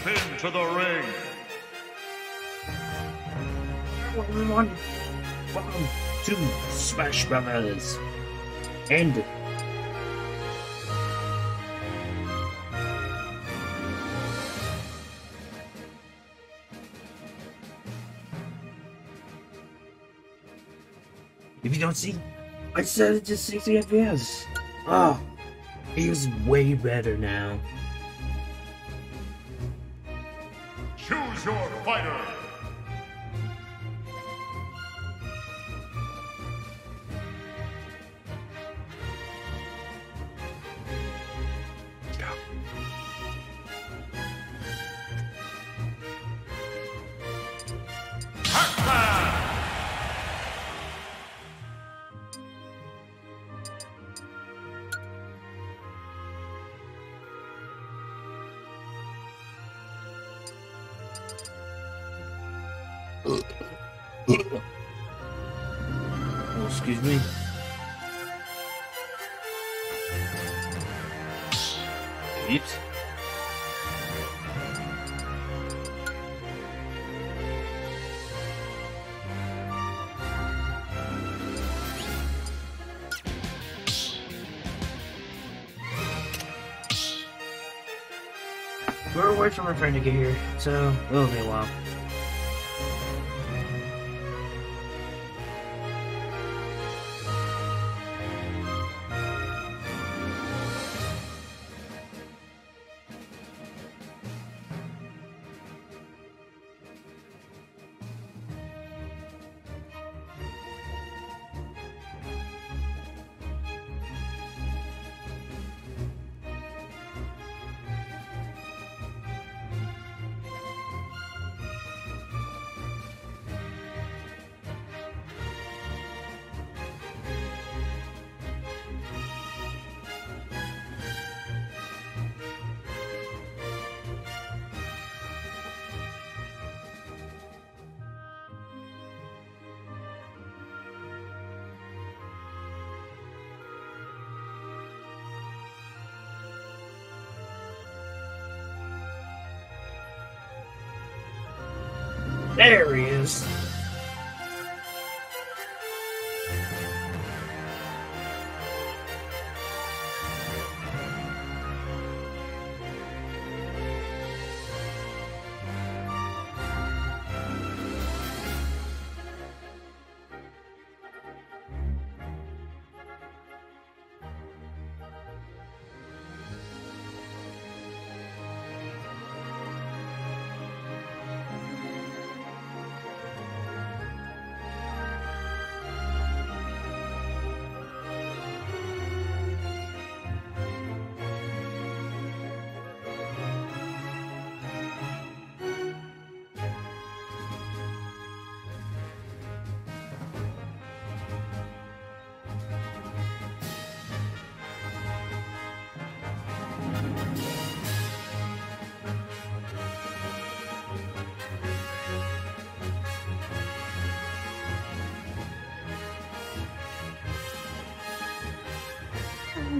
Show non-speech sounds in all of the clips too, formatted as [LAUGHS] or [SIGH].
Step into the ring. Everyone. Welcome to Smash Brothers. And if you don't see, I set it to 60 FPS. Oh, ah, he was way better now. Fighter. Away friend to get here, so it'll be a while.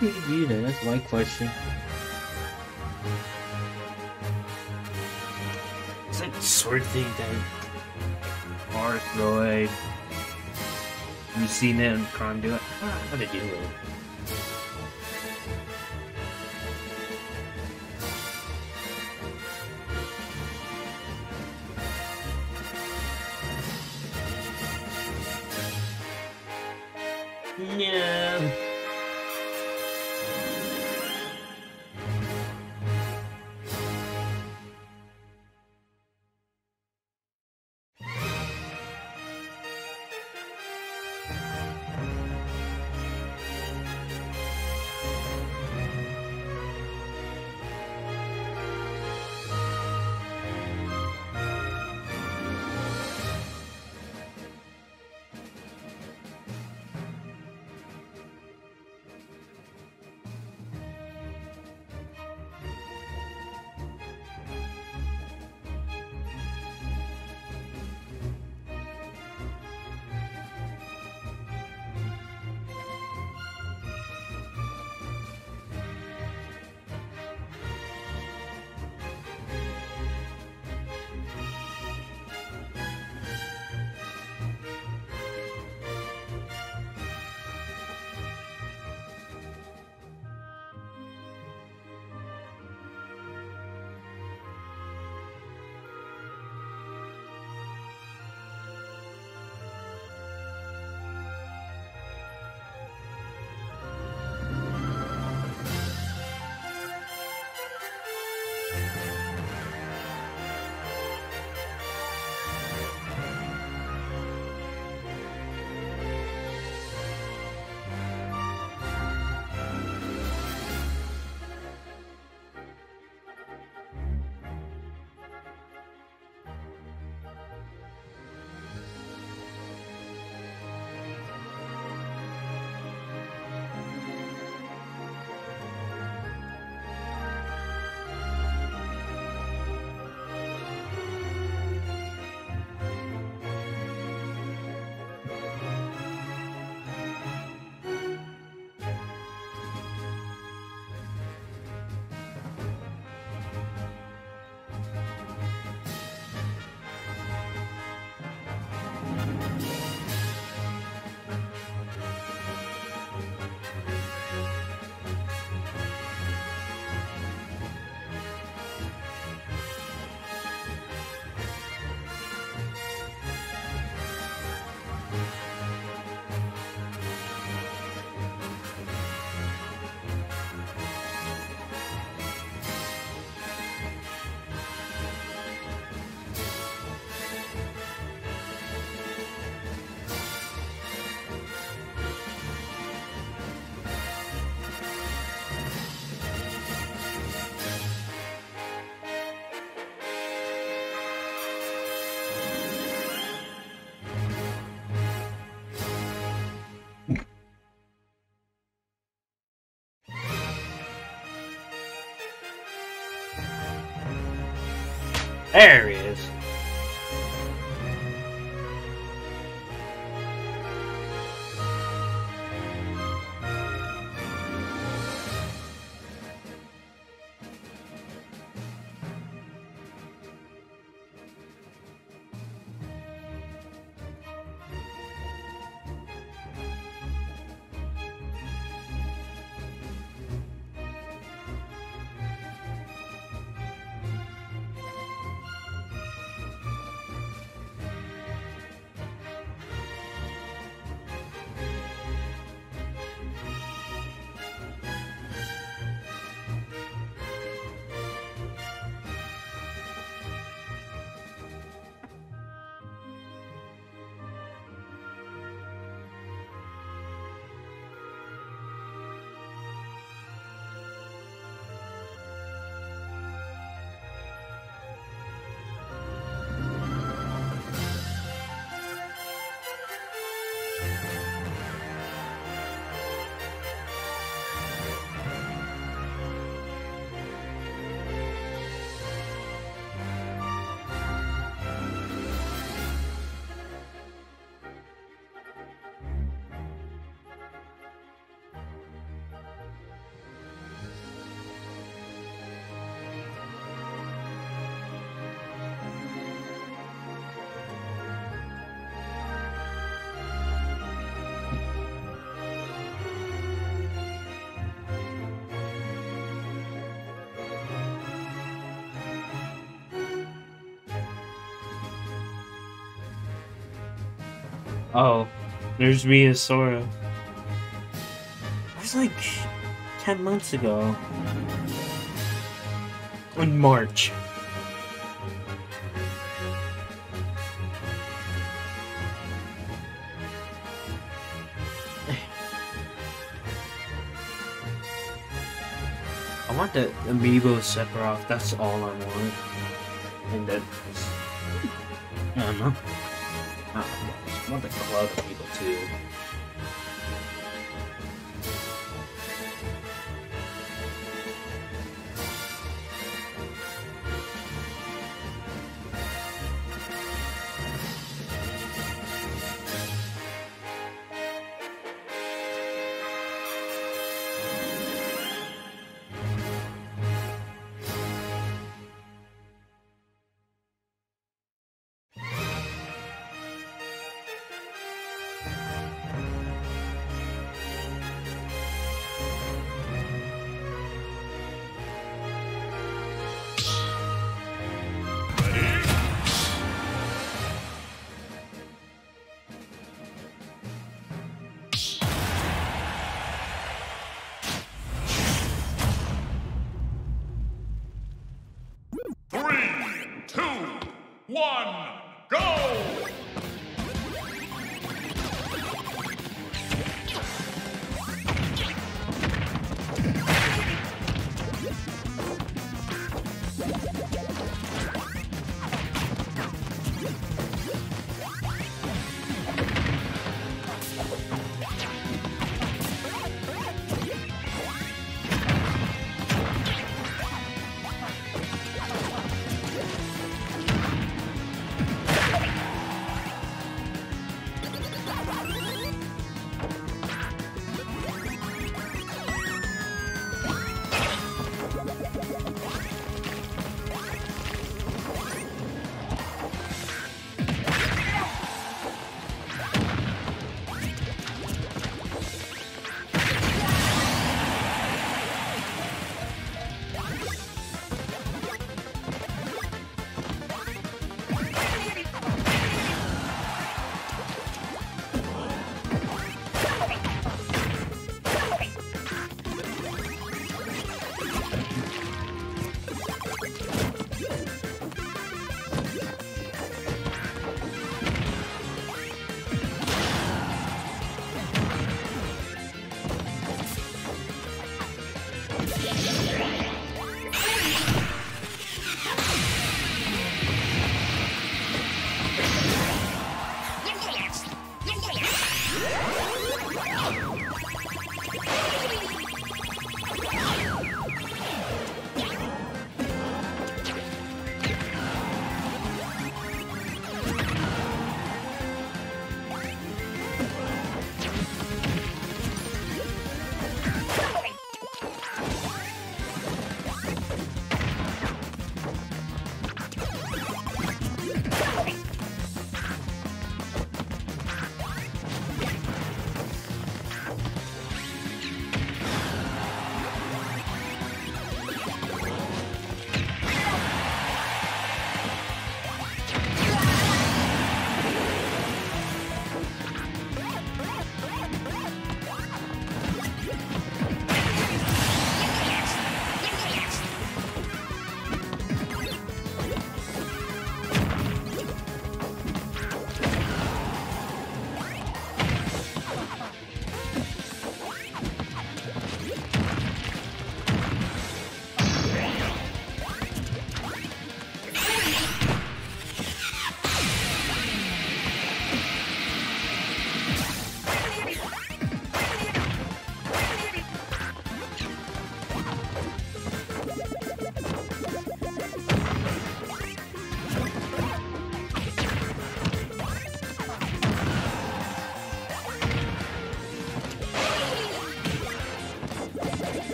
Did you do that? That's my question. Is that sword thing that Arthroid? You seen in Conduit? How did you do it? There he Oh, there's Mia Sora. It was like 10 months ago. In March. I want the amiibo Sephiroth, that's all I want. And then... I don't know. I want the Cloud people too.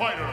Fighter.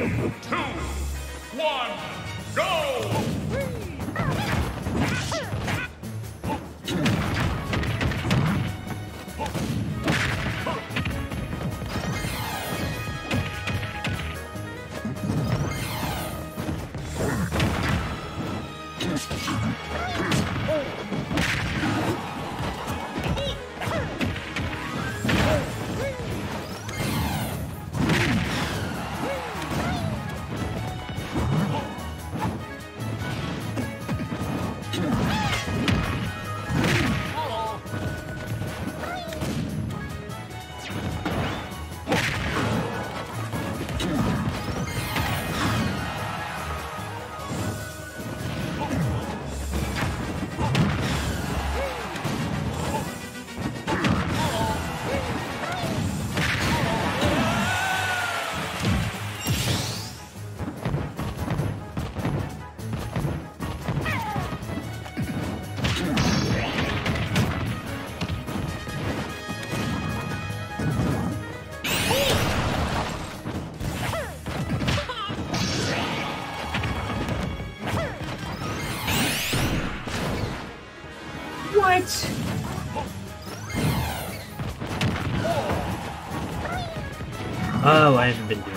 Two, one, Oh, I haven't been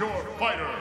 your fighter.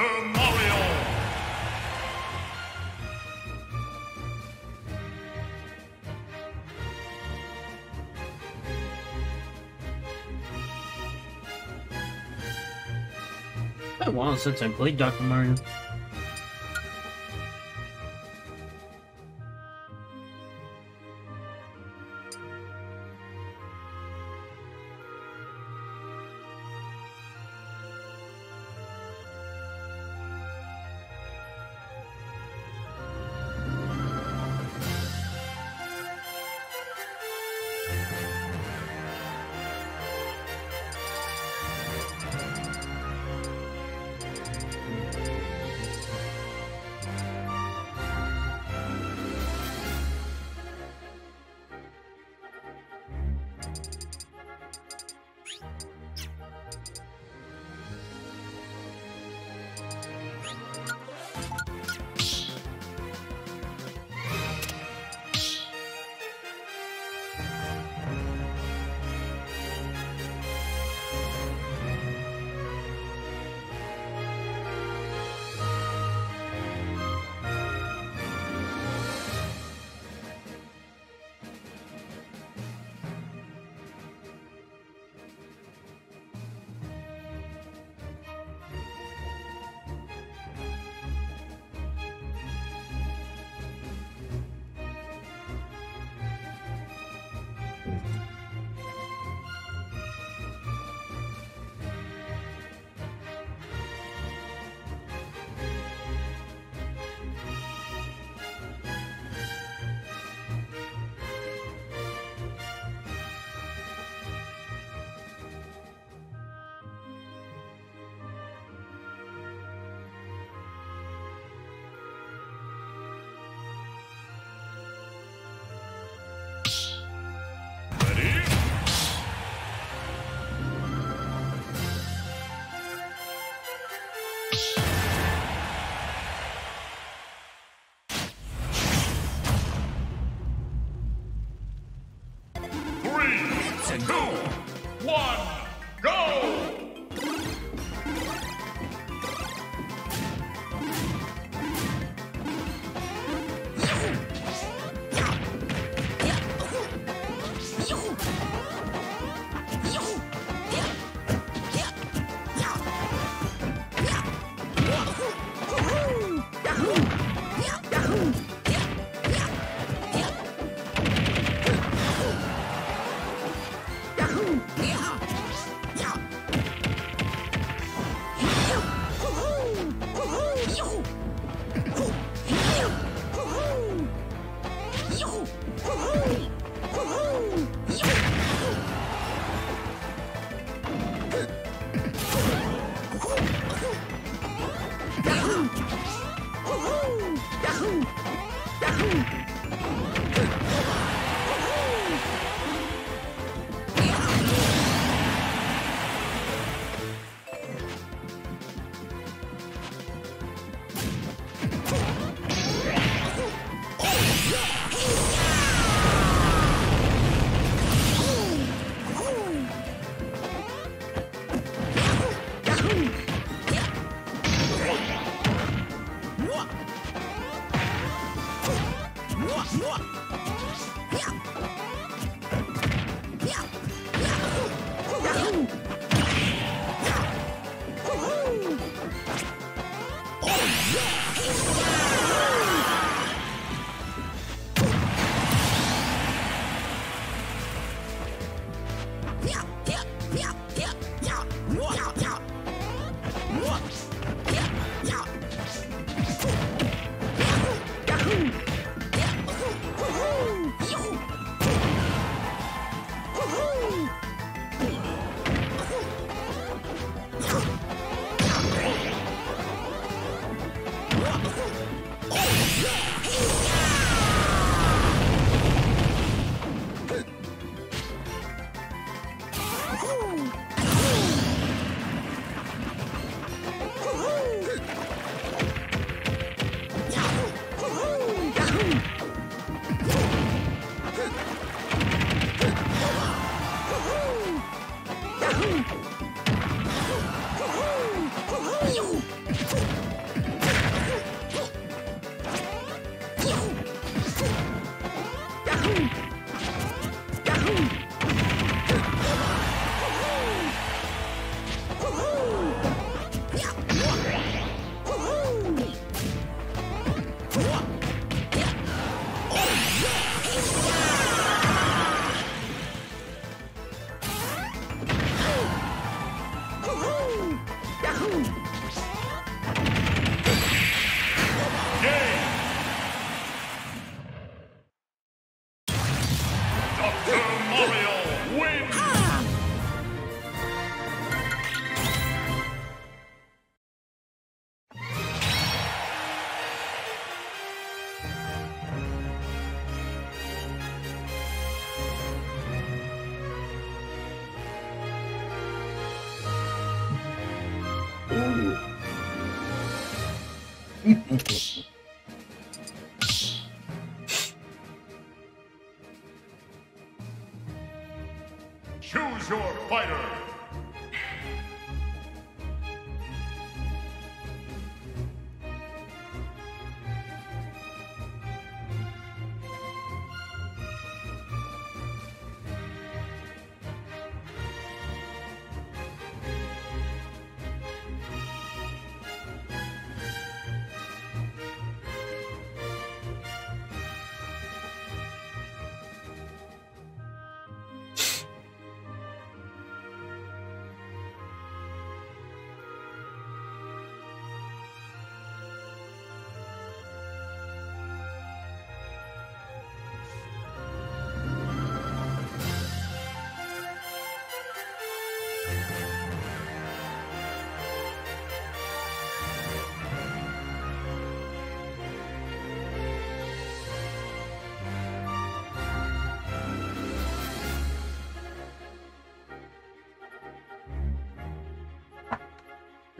Dr. Mario. Been a while since I played Dr. Mario. one.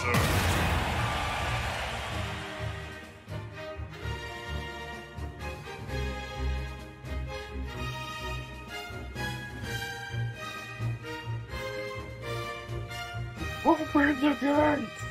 Oh, the gate.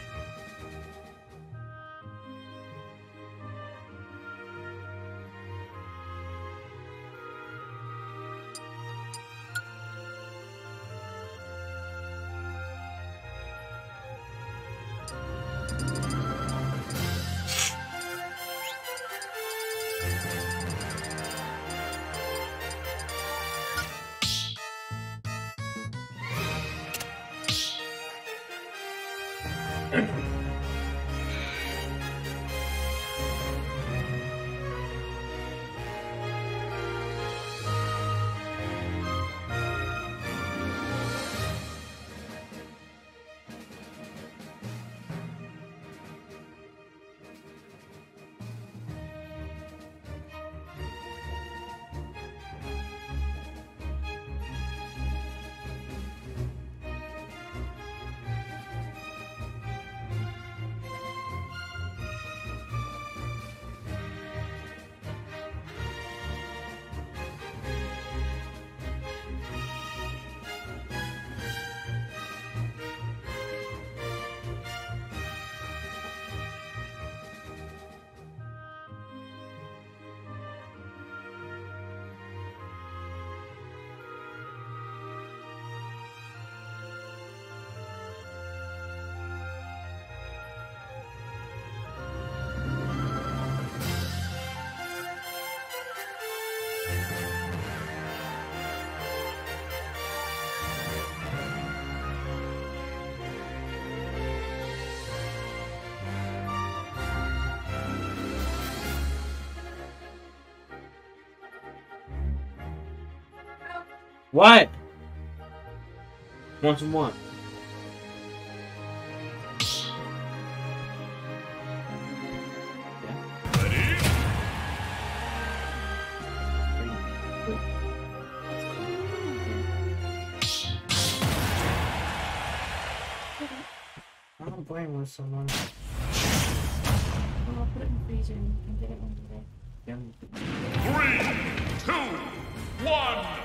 What? Want some what? Ready? Playing with someone. I'll put it in the freezer and get it when you're. Three, two, one,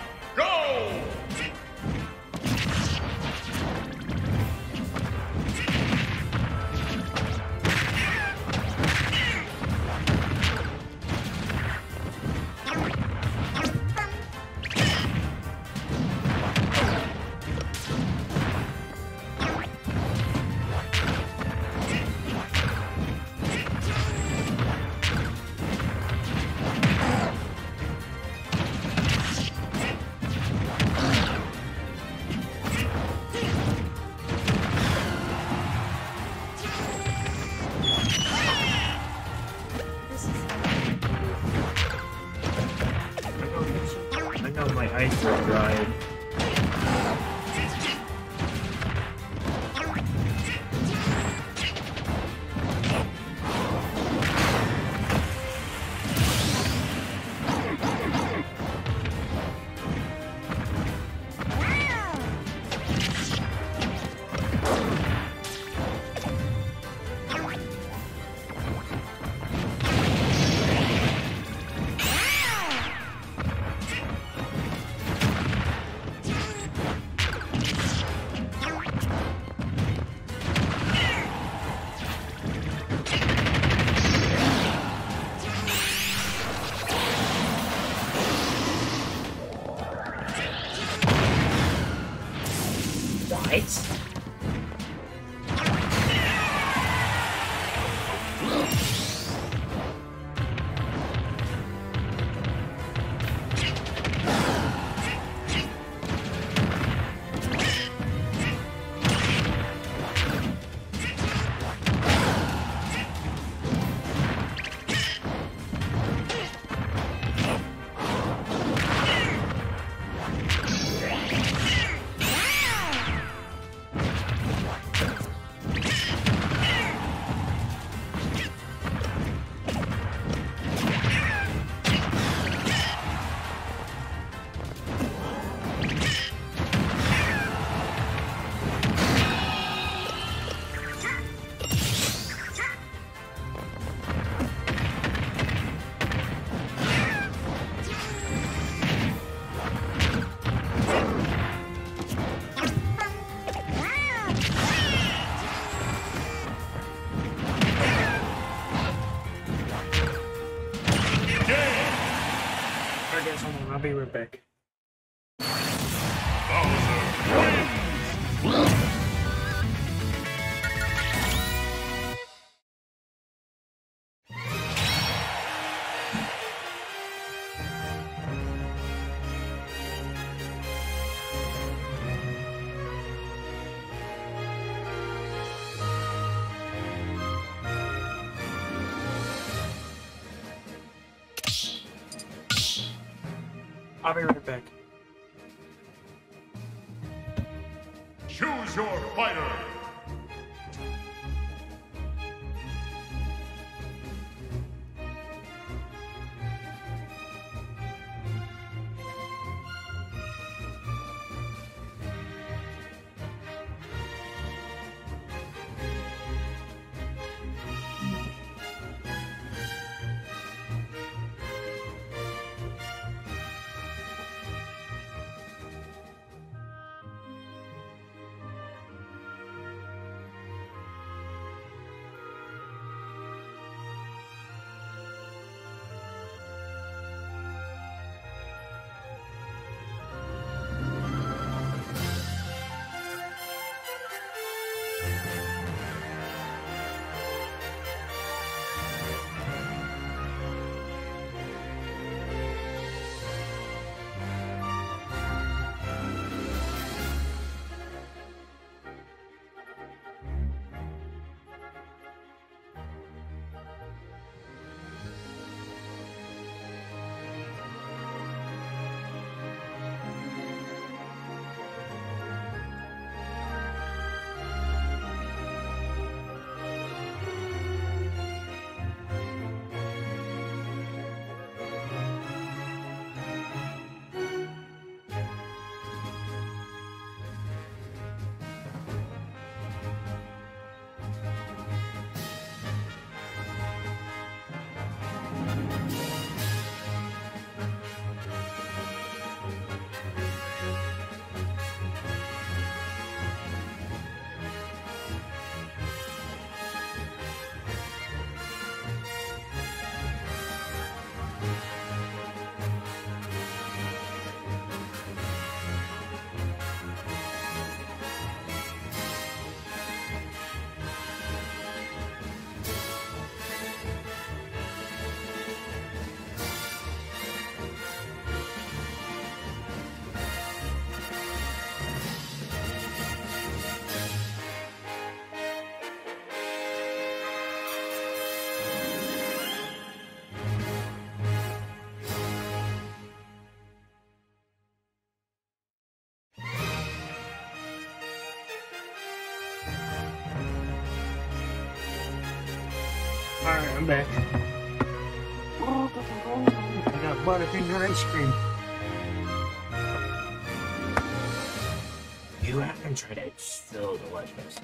I'll be right back. I'm back. I got Butterfinger ice cream. You haven't tried it. It's so delicious.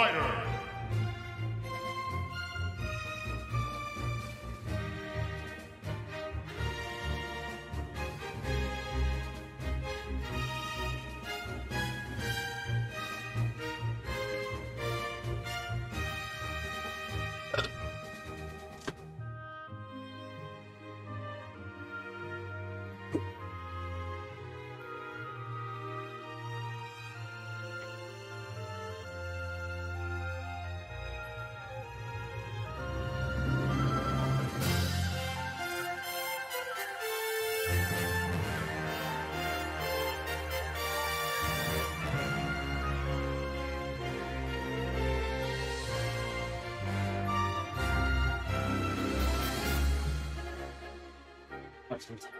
fighter. Bastards.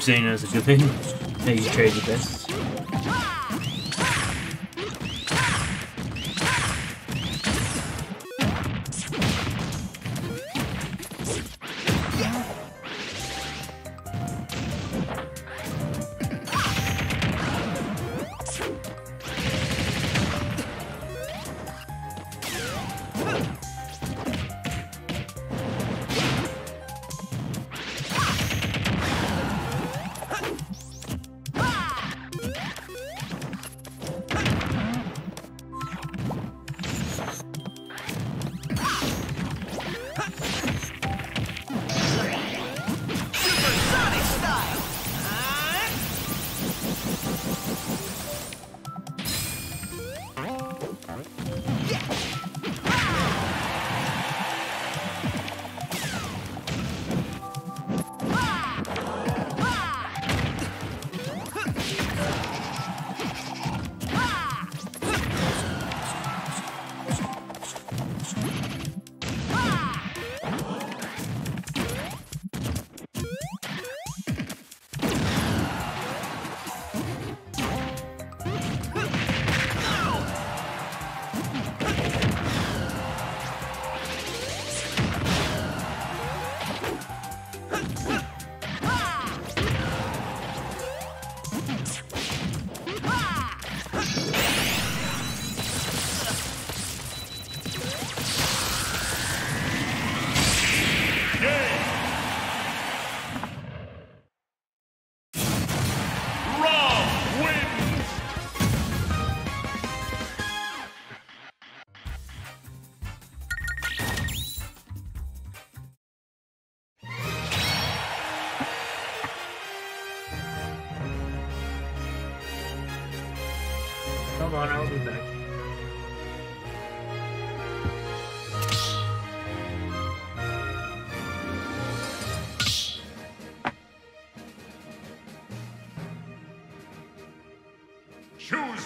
saying that's a good thing. That you traded this.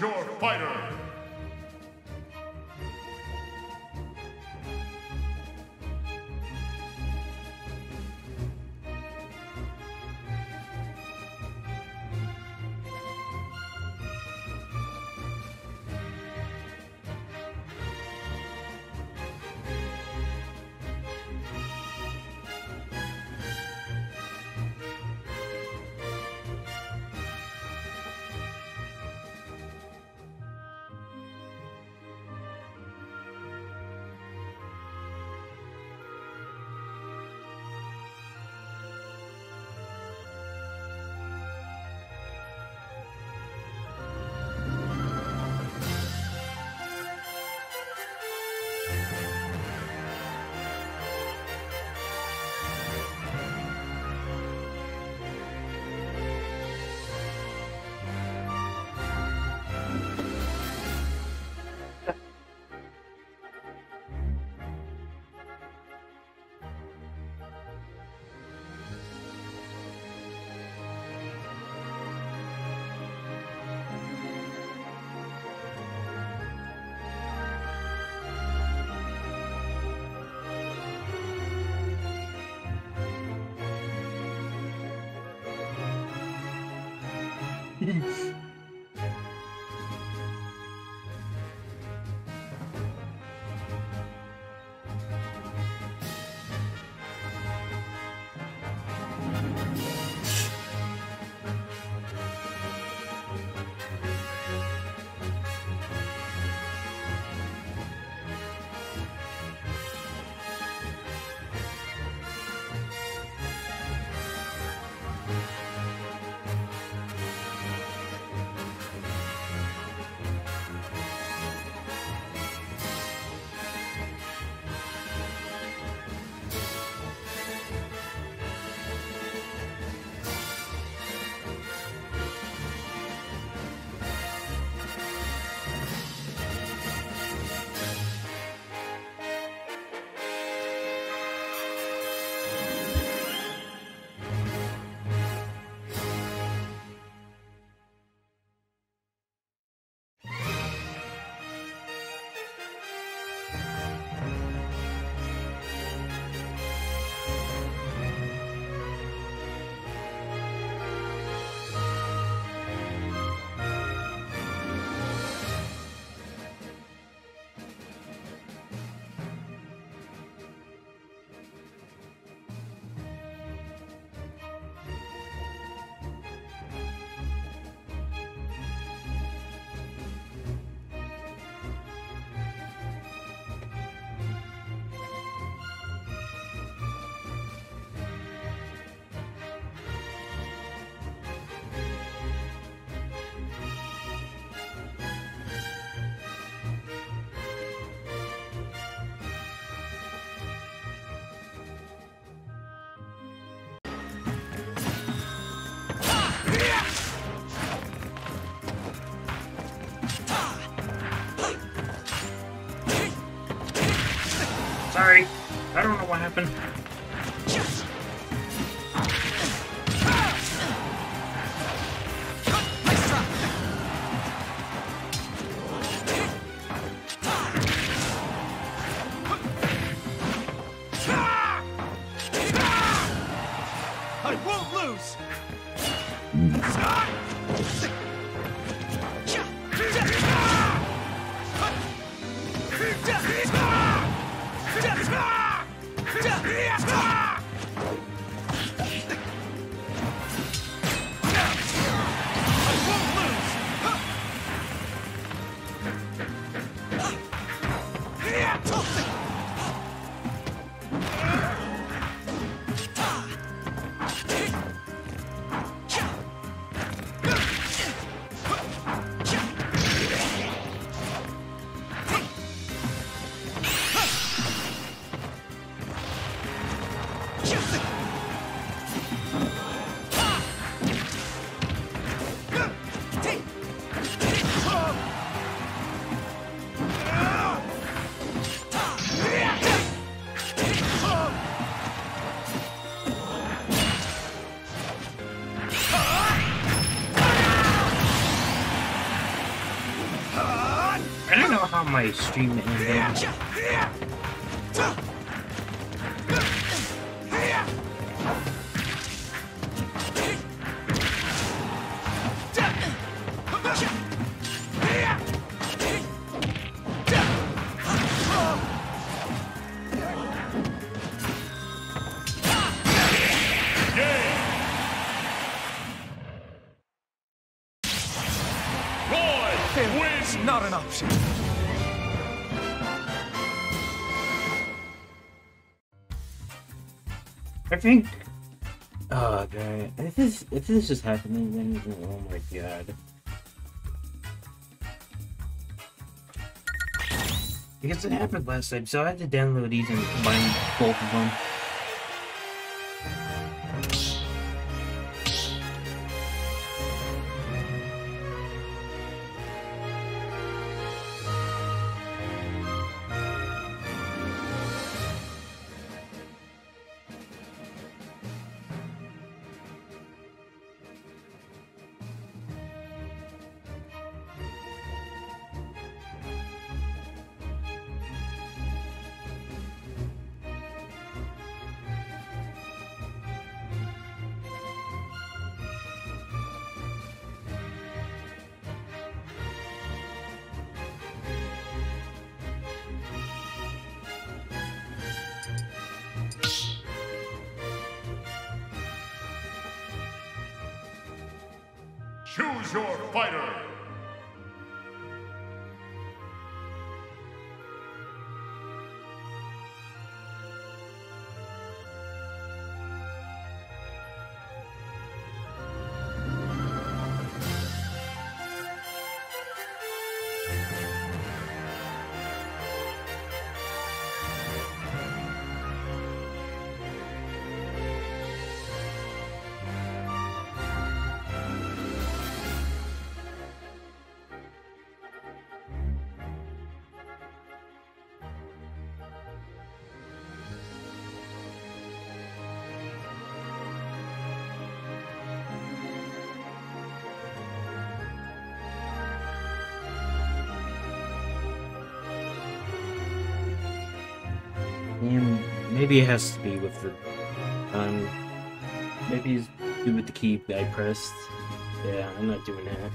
your fighter. Peace. [LAUGHS] My stream ended. I think. Oh, god. If this if this is happening, then oh my god. Because it happened last time, so I had to download these and combine both of them. Maybe it has to be with the um maybe it's with the key that I pressed. Yeah, I'm not doing that.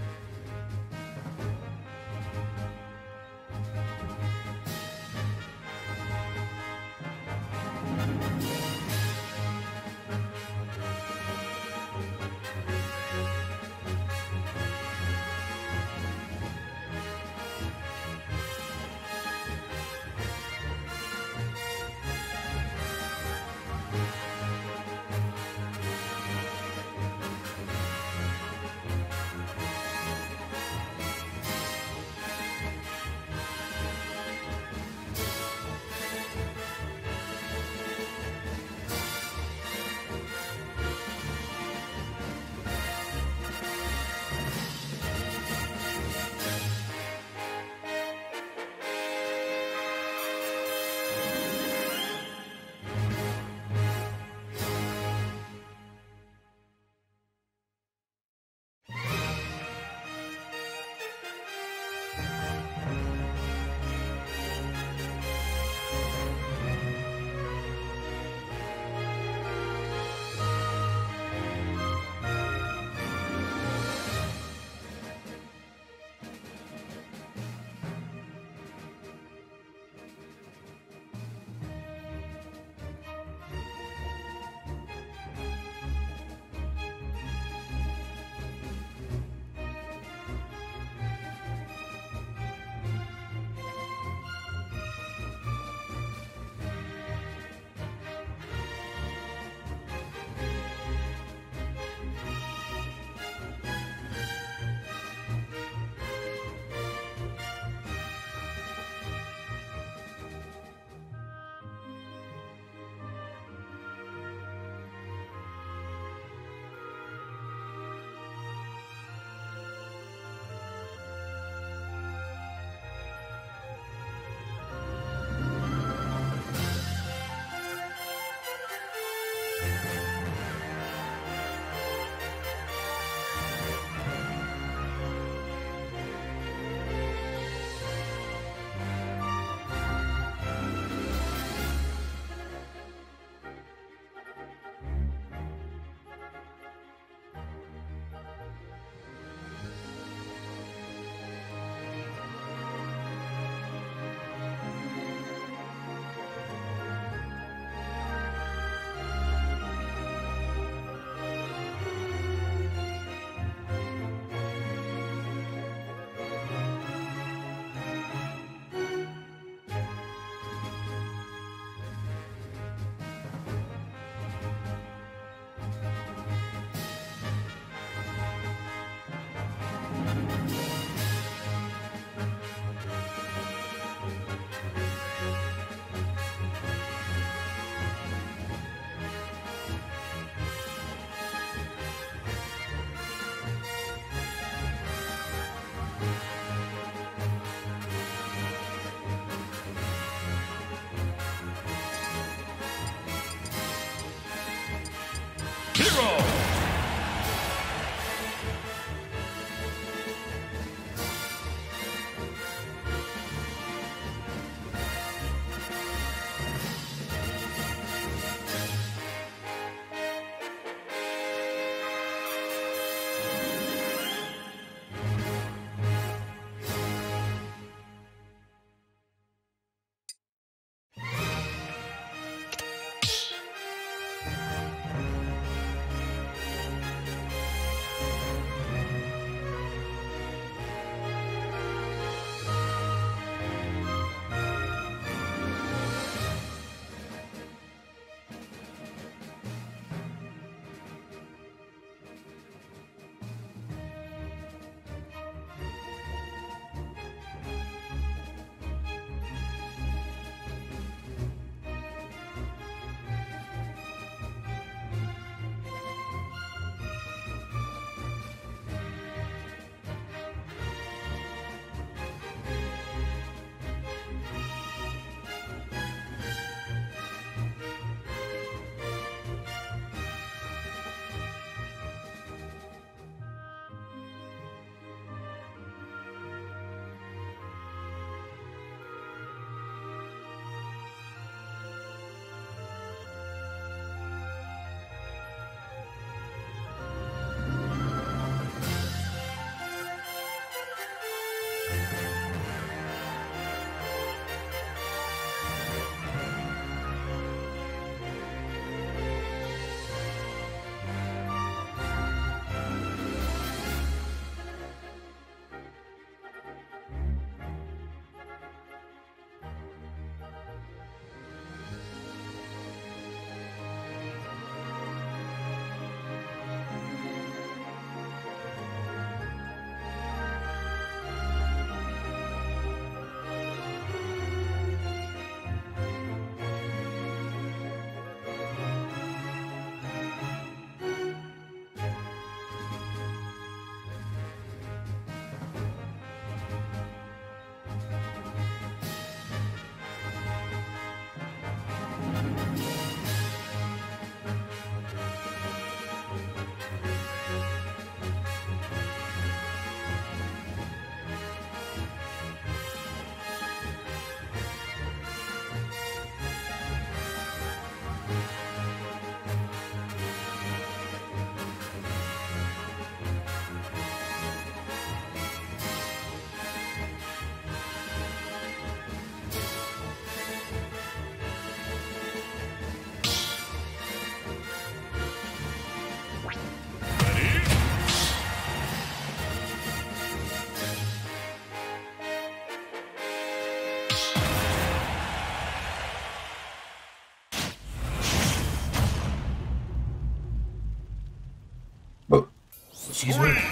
Excuse me.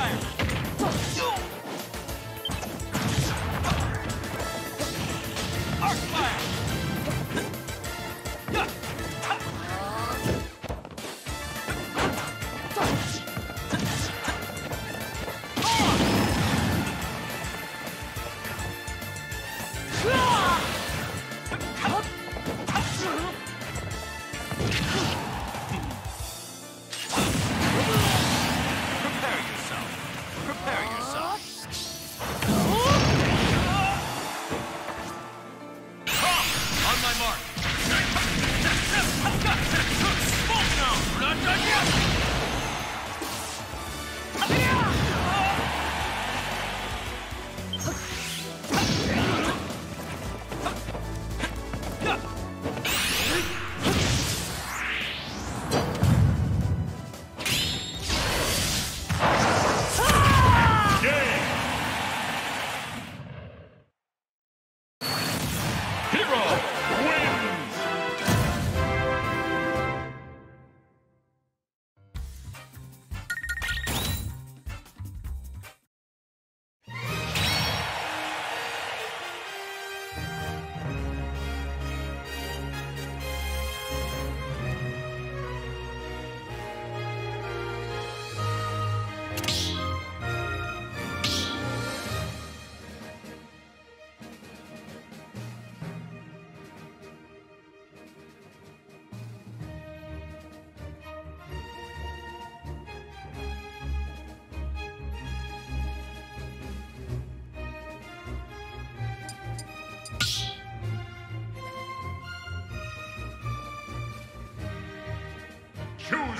fire!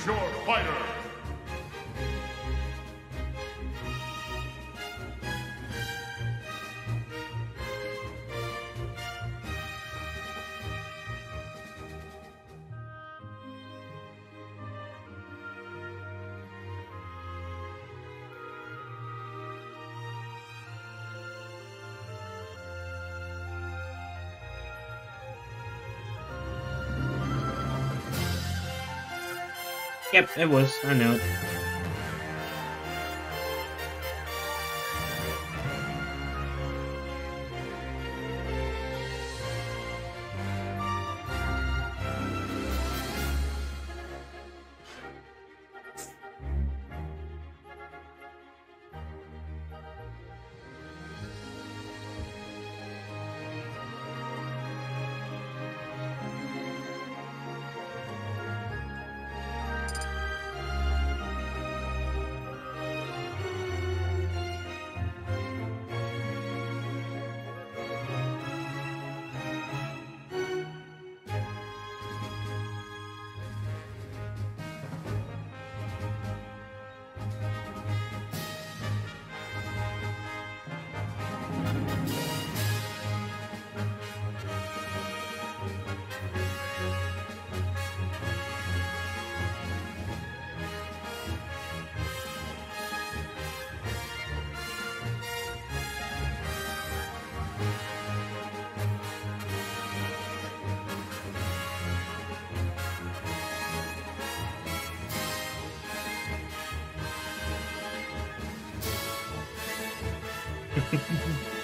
your fighter. Yep, it was. I know it. yeah [LAUGHS]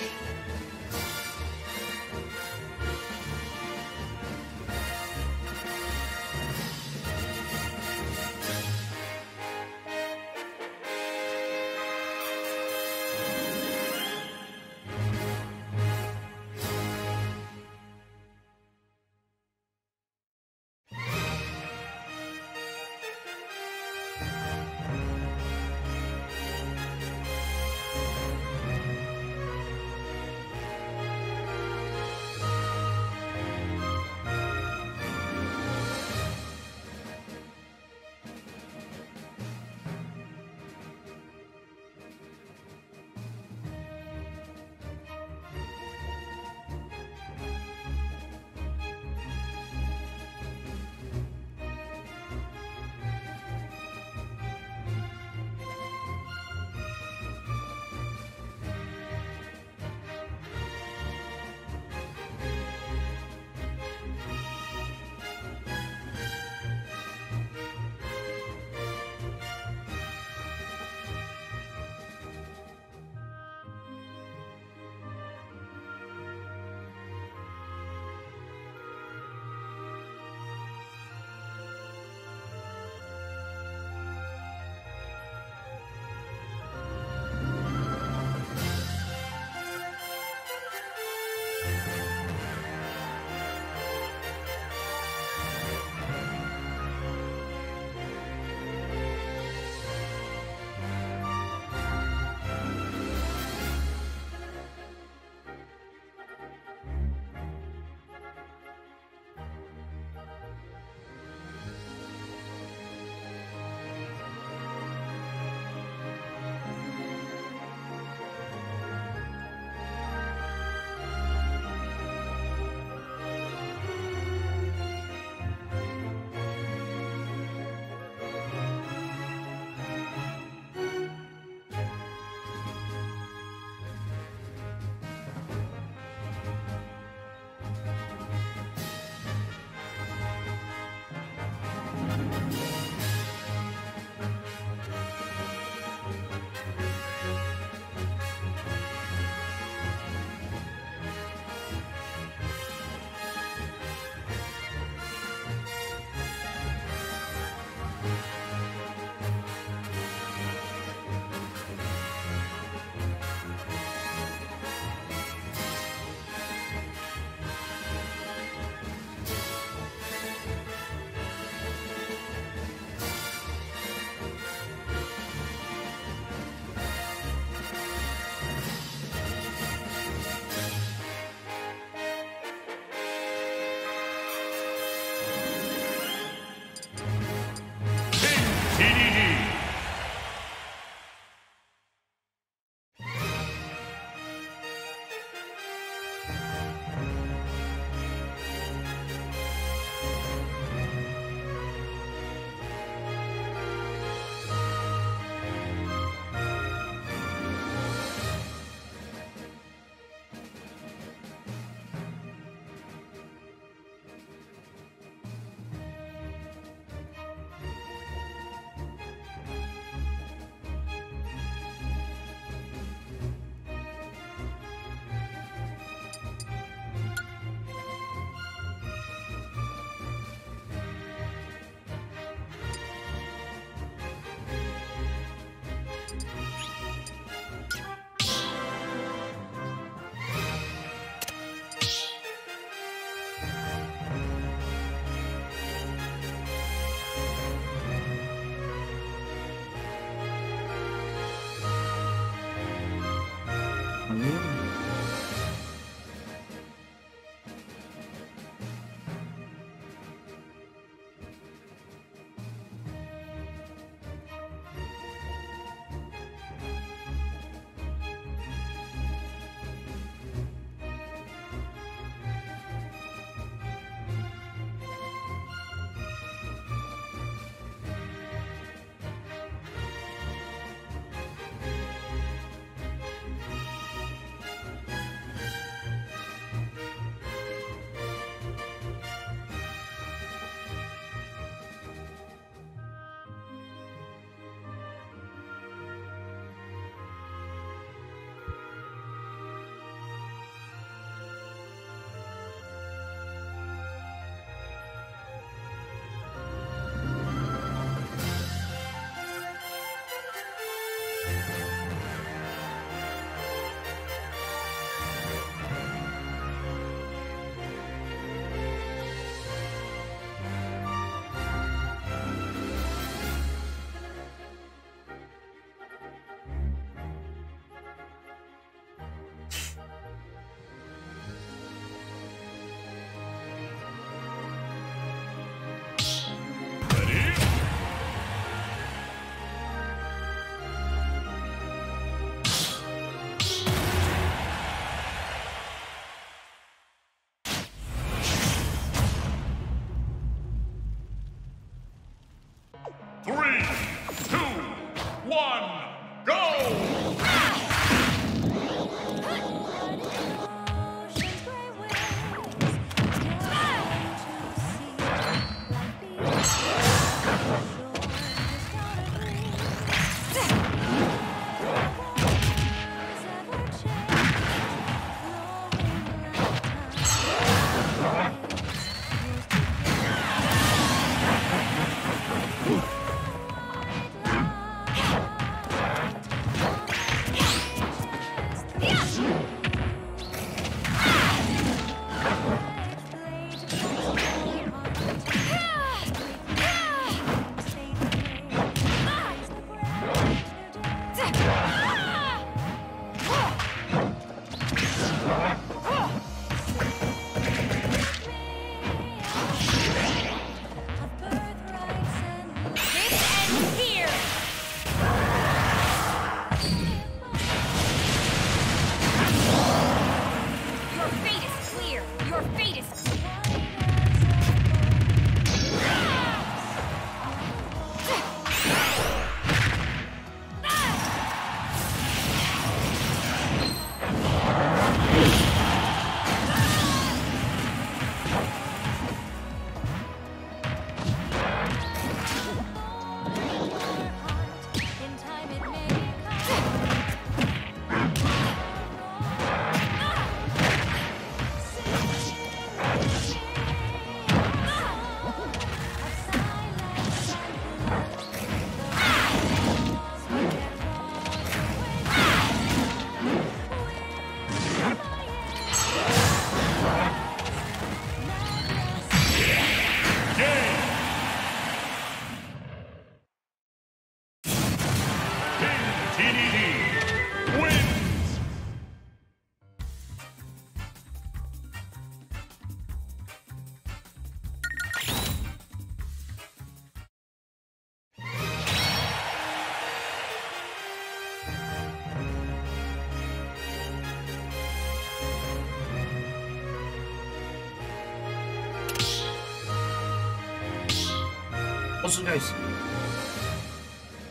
Also, guys,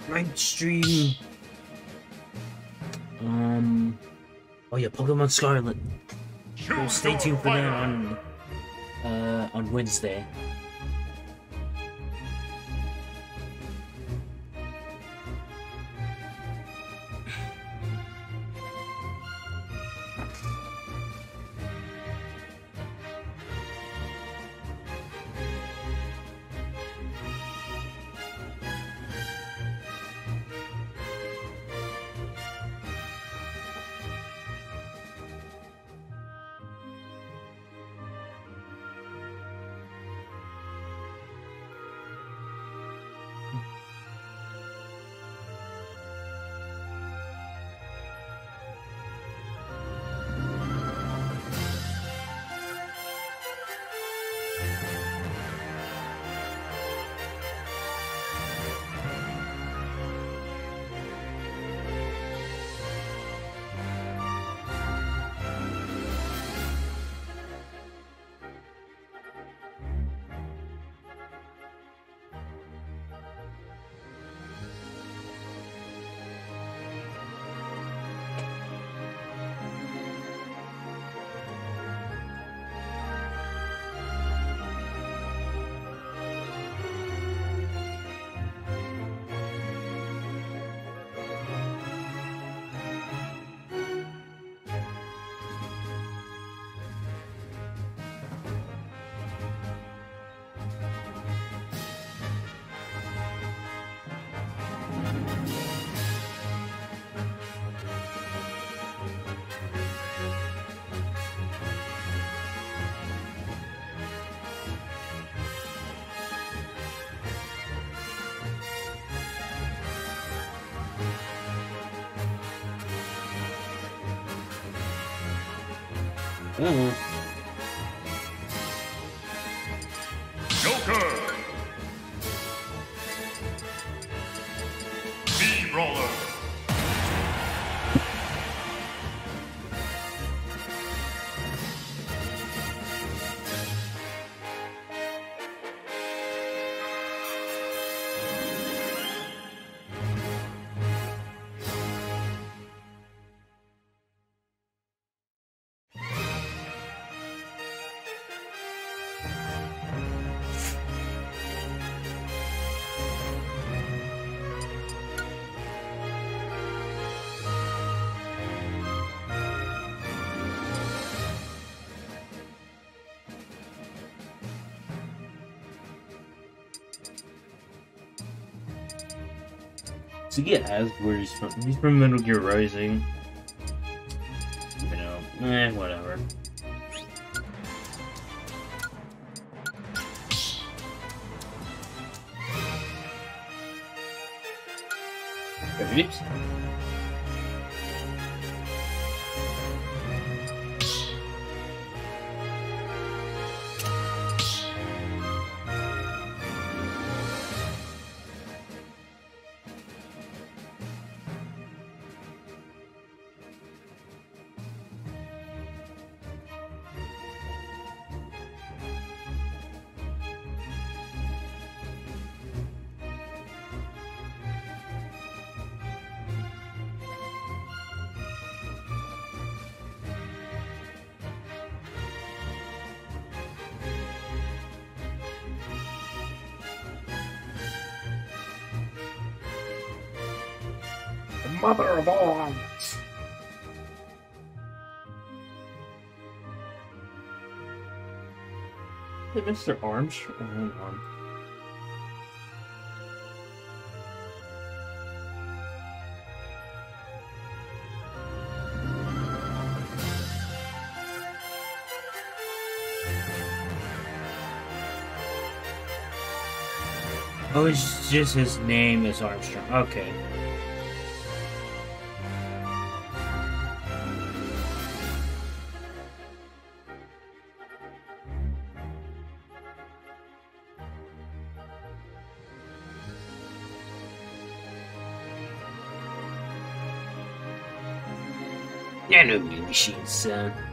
night stream. Um. Oh yeah, Pokemon Scarlet. So stay tuned for that on uh on Wednesday. He has where he's from. He's from Metal Gear Rising. Hey, Mr. Orange. Oh, hang on. Oh, it's just his name is Armstrong. Okay. Machine, son. Uh,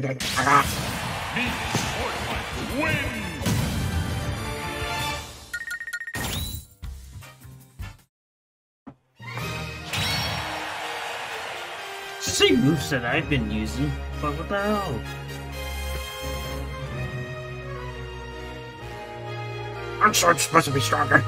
Neat sport fight wins! It's the same I've been using, what the hell? I'm sure it's supposed to be stronger.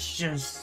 It's just.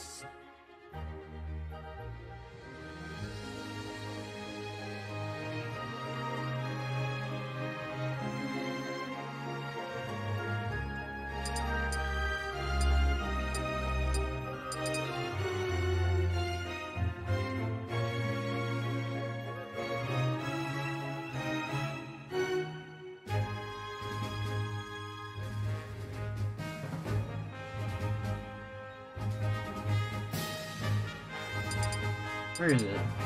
Where is it?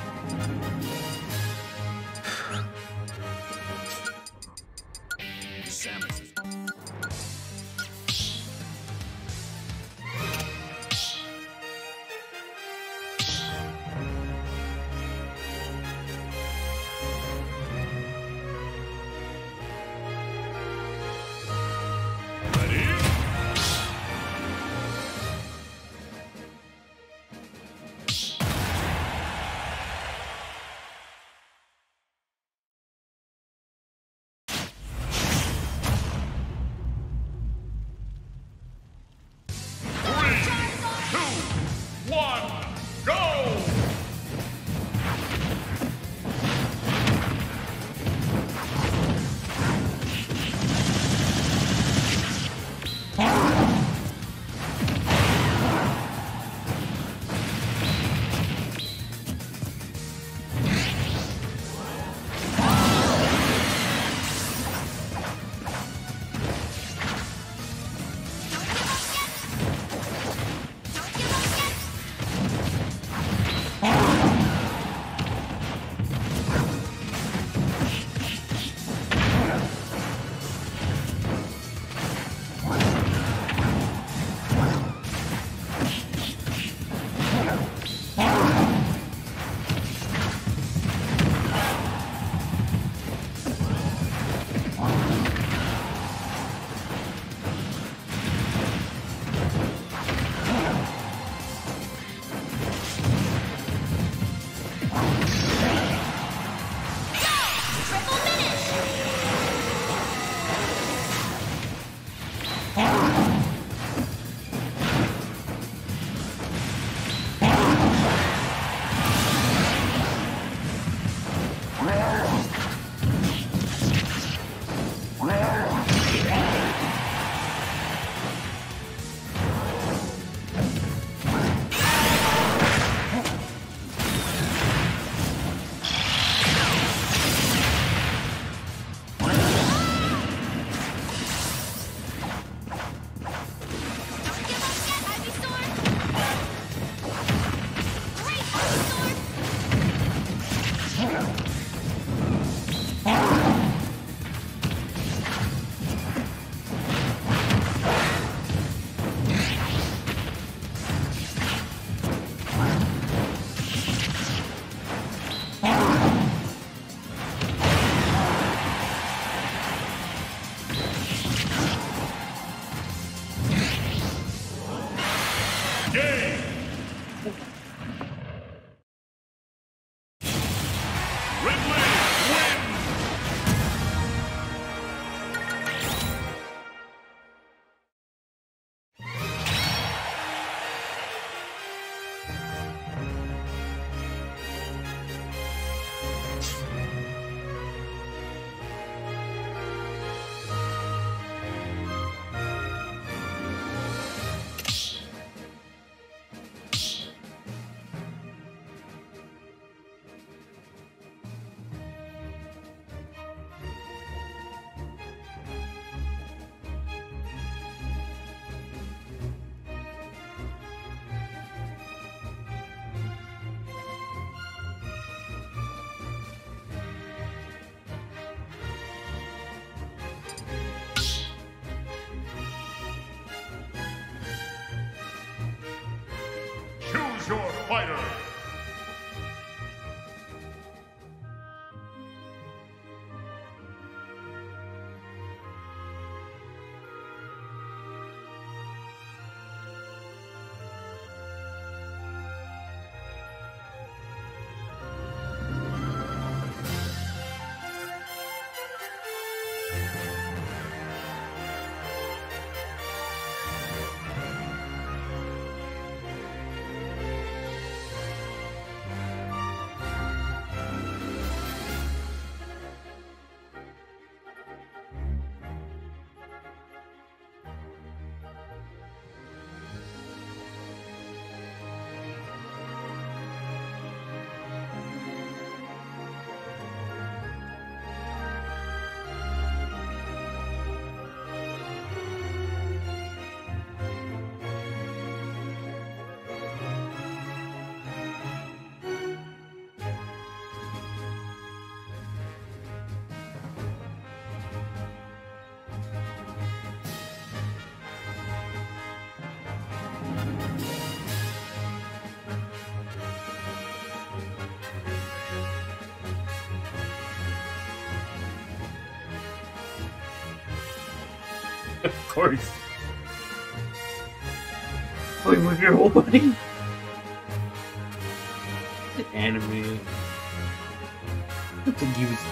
Of course. Wait, with your whole body? Anime. I think he was.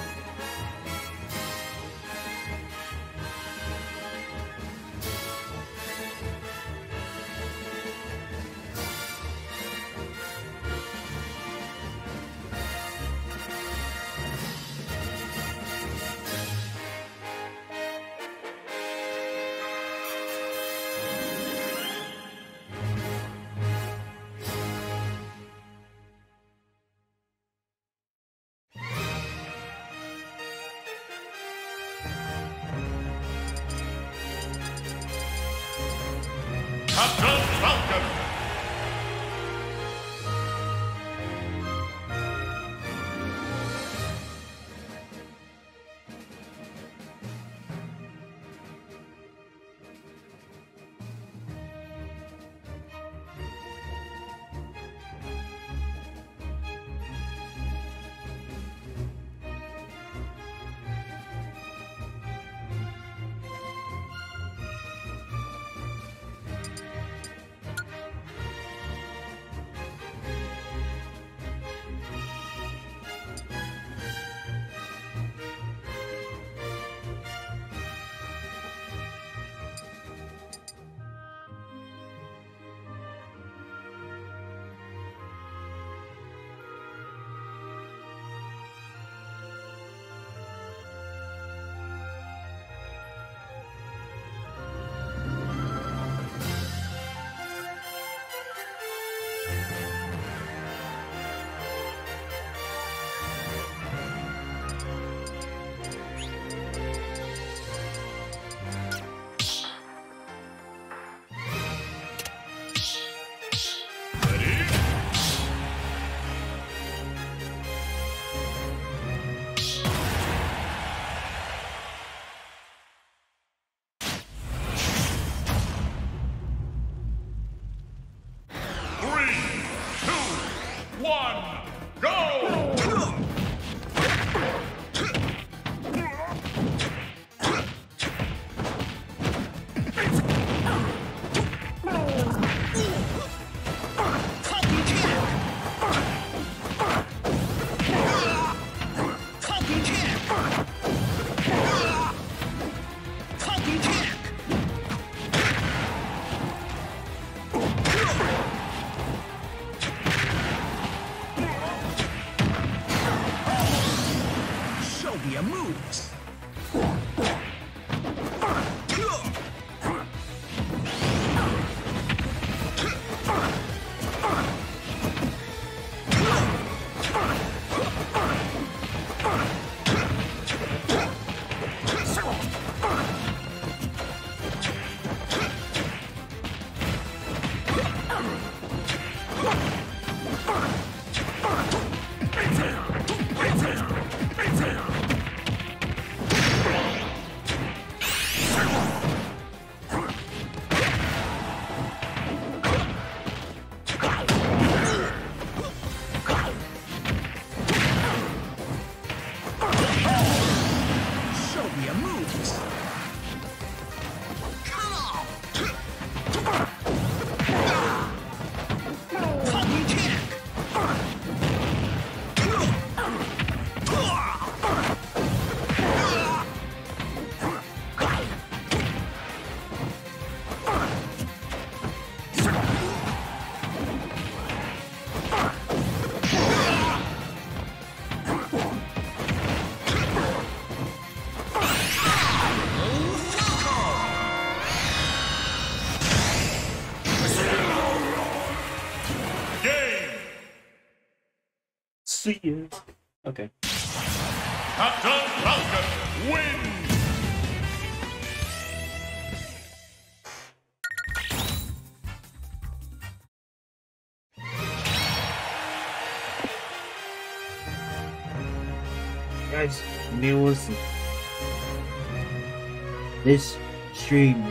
this stream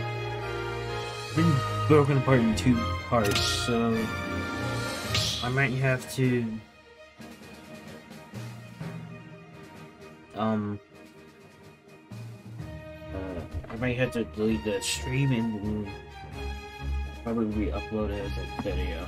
been broken apart in two parts, so I might have to um uh, I might have to delete the stream and probably re-upload it as a video.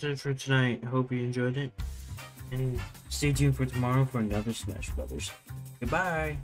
that's it for tonight. Hope you enjoyed it. And stay tuned for tomorrow for another Smash Brothers. Goodbye!